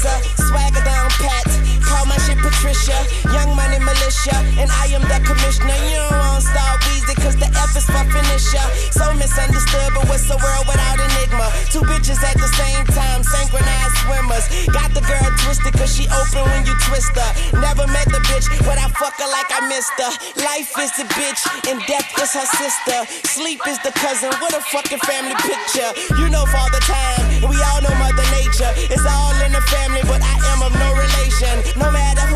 spritzer, swagger down pat. Call my shit Patricia, young money militia, and I am the commissioner. You is for. So misunderstood, but what's the world without enigma? Two bitches at the same time, synchronized swimmers. Got the girl twisted, cause she open when you twist her. Never met the bitch, but I fuck her like I missed her. Life is the bitch, and death is her sister. Sleep is the cousin, what a fucking family picture. You know Father Time, we all know Mother Nature. It's all in the family, but I am of no relation. No matter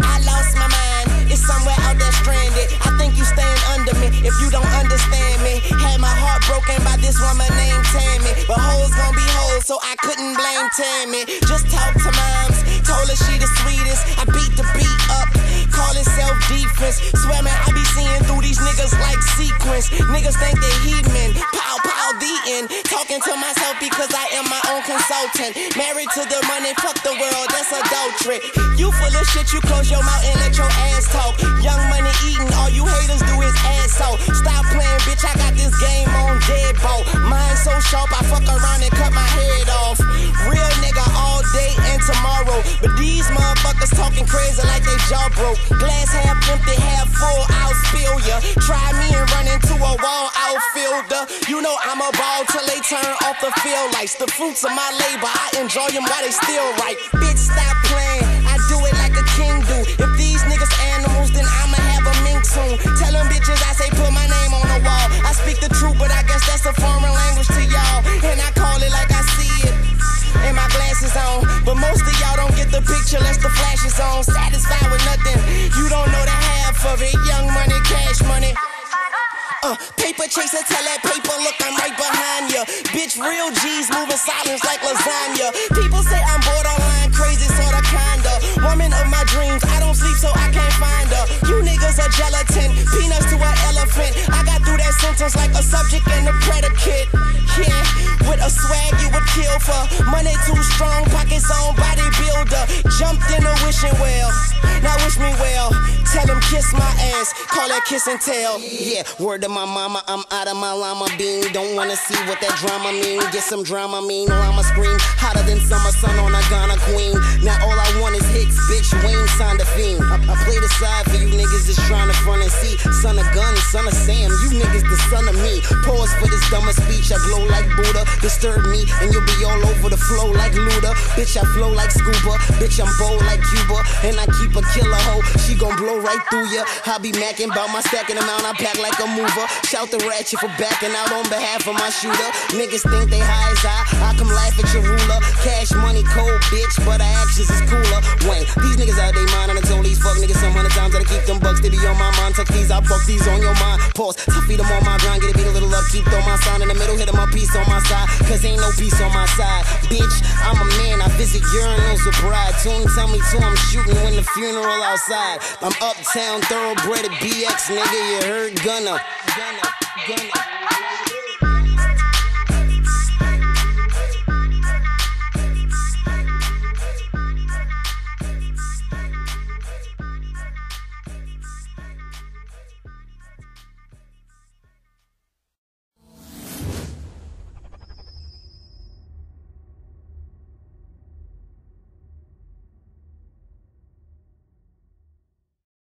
I lost my mind. It's somewhere out there stranded. I think you stand under me if you don't understand me. Had my heart broken by this woman named Tammy. But hoes gon' be hoes, so I couldn't blame Tammy. Just talk to moms, told her she the sweetest. I beat the beat up, call it self defense. Swear man, I be seeing through these niggas like sequence. Niggas think they heathen. Talking to myself because I am my own consultant. Married to the money, fuck the world, that's adultery. You full of shit, you close your mouth and let your ass talk. Young money eating, all you haters do is ass out. Stop talking crazy like they jaw broke. Glass half empty, half full, I'll spill ya. Try me and run into a wall outfielder. You know I'm a ball till they turn off the field lights. The fruits of my labor, I enjoy them while they still right. Bitch, stop playing. Chaser, tell that paper, look, I'm right behind ya. Bitch, real G's moving silence like lasagna. People say I'm borderline crazy, sorta kinda. Woman of my dreams, I don't sleep so I can't find her. You niggas are gelatin, peanuts to an elephant. I got through that sentence like a subject and a predicate. Yeah, with a swag you would kill for. Money too strong, pockets on bodybuilder. Jumped in a wishing well. Now wish me well. Tell him kiss my ass, call that kiss and tell. Yeah, word to my mama, I'm out of my llama bean. Don't wanna see what that drama mean. Get some drama mean, llama scream. Hotter than summer sun on a Ghana queen. Now all I want is hits, bitch. Wayne signed a fiend. I, I play the side for you niggas that's trying to Son of gun, and son of Sam, you niggas the son of me. Pause for this dumber speech, I glow like Buddha. Disturb me, and you'll be all over the flow like Luda. Bitch, I flow like scuba. Bitch, I'm bold like Cuba. And I keep a killer hoe, she gon' blow right through ya. I be macking about my stacking amount, I pack like a mover. Shout the ratchet for backing out on behalf of my shooter. Niggas think they high as I, I come laugh at your ruler. Cash money cold, bitch, but our actions is cooler. Wayne, these niggas out they that I keep them bucks, they be on my mind. Tuck these, I fuck these on your mind. Pause, to feed them on my grind, get it beat a little up, keep throw my sign in the middle, hit them piece on my side. Cause ain't no peace on my side. Bitch, I'm a man, I visit urinals with bride. Tune tell me to, I'm shooting when the funeral outside. I'm uptown, thoroughbred at BX, nigga, you heard gunna. Gunna, gunna.